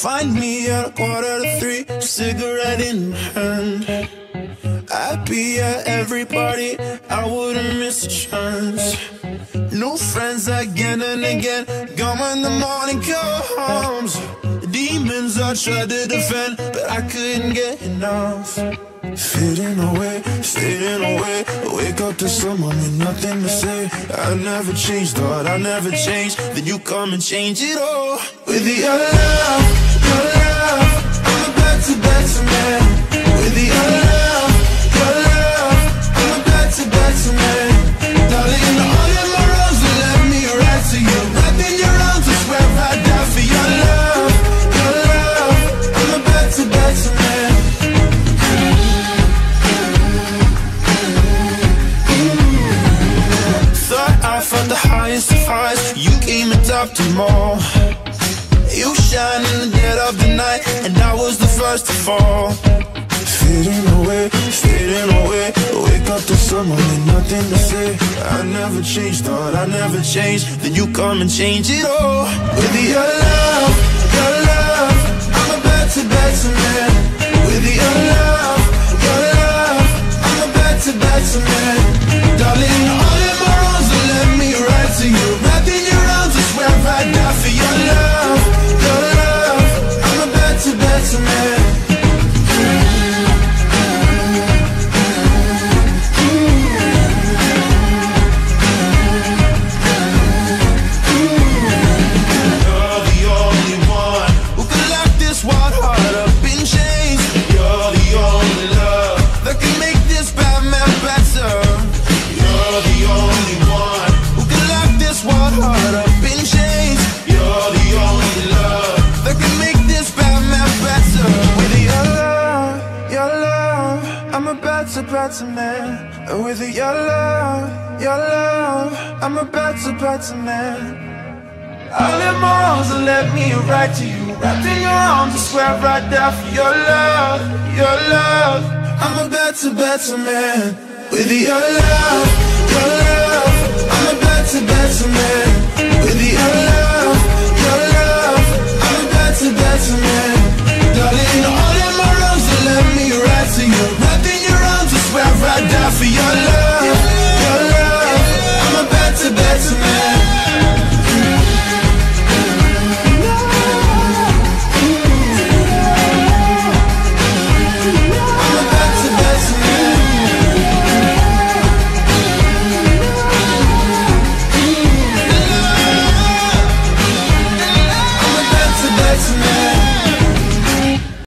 Find me at a quarter to three, cigarette in hand. I'd be at every party, I wouldn't miss a chance. New friends again and again, gone when the morning comes. Demons I tried to defend, but I couldn't get enough. Fading away, fading away. Wake up to someone with nothing to say. I never changed, thought I never changed. Then you come and change it all. With your love, them all You shine in the dead of the night And I was the first to fall. Fading away, fading away. Wake up to someone with nothing to say. I never changed, thought I never changed. Then you come and change it all. With your love, your love You're the only love that can make this bad man better. You're the only one who can lock this wild heart up in chains. You're the only love that can make this bad man better. With your love, your love, I'm just square right there for your love, your love. I'm a better, better man with your love, your love. I'm a better, better man with your love.